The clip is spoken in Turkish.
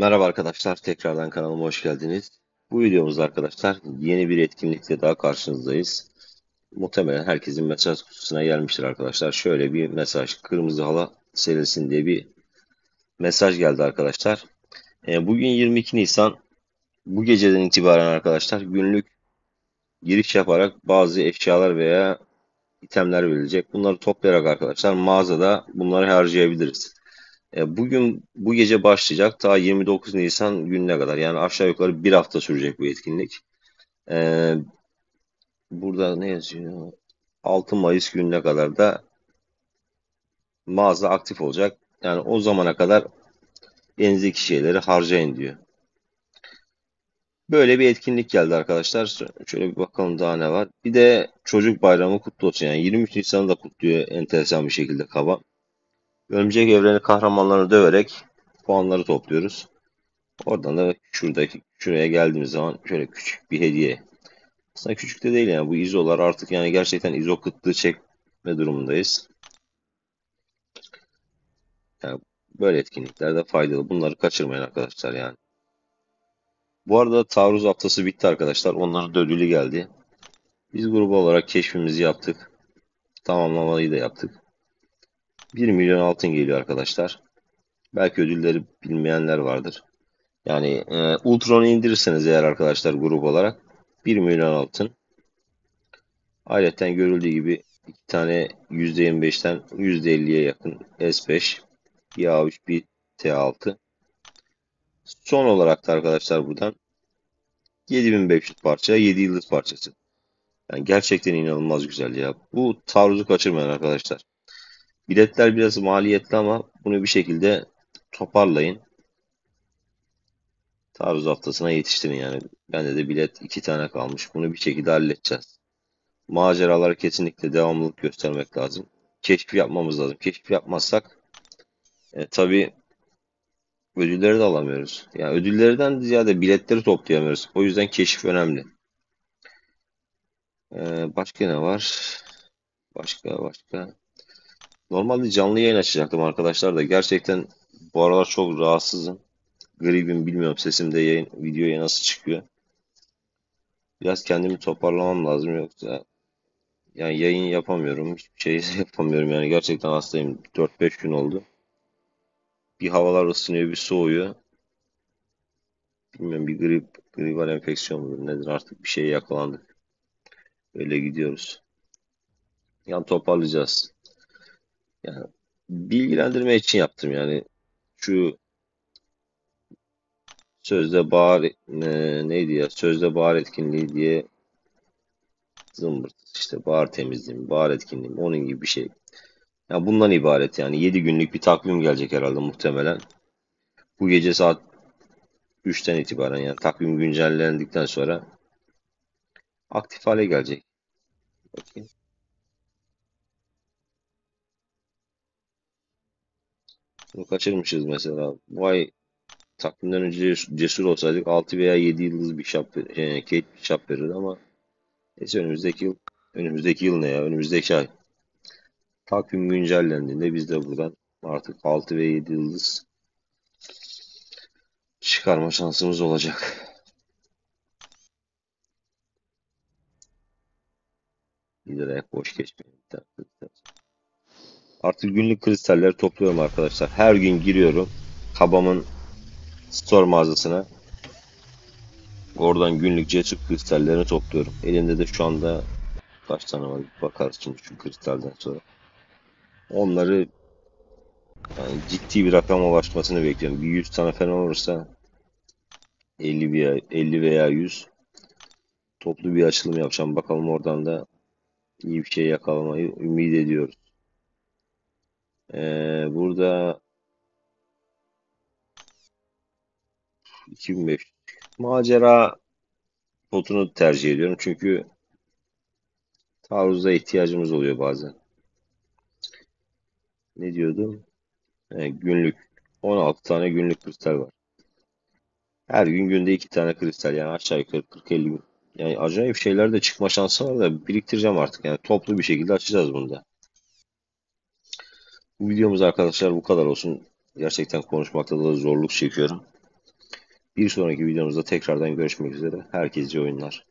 Merhaba arkadaşlar, tekrardan kanalıma hoş geldiniz. Bu videomuzda arkadaşlar yeni bir etkinlikle daha karşınızdayız. Muhtemelen herkesin mesaj kutusuna gelmiştir arkadaşlar. Şöyle bir mesaj, Kırmızı Hala serilsin diye bir mesaj geldi arkadaşlar. E, bugün 22 Nisan, bu geceden itibaren arkadaşlar günlük giriş yaparak bazı eşyalar veya itemler verilecek. Bunları toplayarak arkadaşlar mağazada bunları harcayabiliriz. E, bugün bu gece başlayacak ta 29 Nisan gününe kadar yani aşağı yukarı bir hafta sürecek bu etkinlik. E, burada ne yazıyor? 6 Mayıs gününe kadar da mağaza aktif olacak. Yani o zamana kadar elinizdeki şeyleri harcayın diyor. Böyle bir etkinlik geldi arkadaşlar. Şöyle bir bakalım daha ne var. Bir de çocuk bayramı kutlu olsun. Yani 23 Nisan'ı da kutluyor enteresan bir şekilde kaba. Örümcek evreni kahramanlarını döverek puanları topluyoruz. Oradan da şuradaki şuraya geldiğimiz zaman şöyle küçük bir hediye. Aslında küçük de değil yani bu izolar artık yani gerçekten izo kıtlığı çekme durumundayız. Yani böyle etkinliklerde faydalı. Bunları kaçırmayın arkadaşlar yani. Bu arada taarruz haftası bitti arkadaşlar. Onların da geldi. Biz grubu olarak keşfimizi yaptık. Tamamlamayı da yaptık. 1 milyon altın geliyor arkadaşlar. Belki ödülleri bilmeyenler vardır. Yani e, Ultron'u indirirseniz eğer arkadaşlar grup olarak 1 milyon altın. Ayrıca görüldüğü gibi iki tane %25'ten %50'ye yakın S5, bir A3, bir T6. Son olarak da arkadaşlar buradan 7500 parça, 7 yıldız parçası. Yani gerçekten inanılmaz güzel ya. Bu taarruzu kaçırmayın arkadaşlar. Biletler biraz maliyetli ama bunu bir şekilde toparlayın. Taarruz haftasına yetiştirin yani. Bende de bilet iki tane kalmış. Bunu bir şekilde halledeceğiz. Maceralara kesinlikle devamlılık göstermek lazım. Keşif yapmamız lazım. Keşif yapmazsak e, tabii ödülleri de alamıyoruz. Yani ödüllerden ziyade biletleri toplayamıyoruz. O yüzden keşif önemli. Ee, başka ne var? Başka başka. Normalde canlı yayın açacaktım arkadaşlar da gerçekten bu aralar çok rahatsızım. Gribim bilmiyorum sesimde yayın videoya nasıl çıkıyor. Biraz kendimi toparlamam lazım yoksa yani yayın yapamıyorum. Hiçbir şey yapamıyorum yani gerçekten hastayım. 4-5 gün oldu. Bir havalar ısınıyor, bir soğuyor. Bilmiyorum bir grip, gribal enfeksiyon mudur nedir artık bir şeye yakalandık. Öyle gidiyoruz. Yani toparlayacağız. Yani bilgilendirme için yaptım yani. Şu sözde bahar e, neydi ya? Sözde bahar etkinliği diye zımbırt işte bahar temizliği, bahar etkinliği onun gibi bir şey. Yani bundan ibaret yani 7 günlük bir takvim gelecek herhalde muhtemelen. Bu gece saat 3'ten itibaren yani takvim güncellendikten sonra aktif hale gelecek. Bakayım. Bunu kaçırmışız mesela. Vay takvimden önce cesur olsaydık 6 veya 7 yıldız bir şap, e, Kate bir şap verirdi ama neyse önümüzdeki yıl önümüzdeki yıl ne ya? Önümüzdeki ay. Takvim güncellendiğinde biz de buradan artık 6 ve 7 yıldız çıkarma şansımız olacak. Giderek boş geçmeyin. Artık günlük kristalleri topluyorum arkadaşlar. Her gün giriyorum. Kabamın store mağazasına. Oradan günlük cesur kristallerini topluyorum. Elimde de şu anda kaç tane var bakarız şimdi şu kristalden sonra. Onları yani ciddi bir rakama ulaşmasını bekliyorum. Bir 100 tane falan olursa 50 veya 50 veya 100 toplu bir açılım yapacağım. Bakalım oradan da iyi bir şey yakalamayı ümit ediyoruz. Ee, burada 2500 macera potunu tercih ediyorum çünkü taarruza ihtiyacımız oluyor bazen. Ne diyordum? Ee, günlük 16 tane günlük kristal var. Her gün günde 2 tane kristal yani aşağı yukarı 40-50 gün. Yani acayip şeyler de çıkma şansı var da biriktireceğim artık yani toplu bir şekilde açacağız bunu da. Bu videomuz arkadaşlar bu kadar olsun. Gerçekten konuşmakta da zorluk çekiyorum. Bir sonraki videomuzda tekrardan görüşmek üzere. Herkese oyunlar.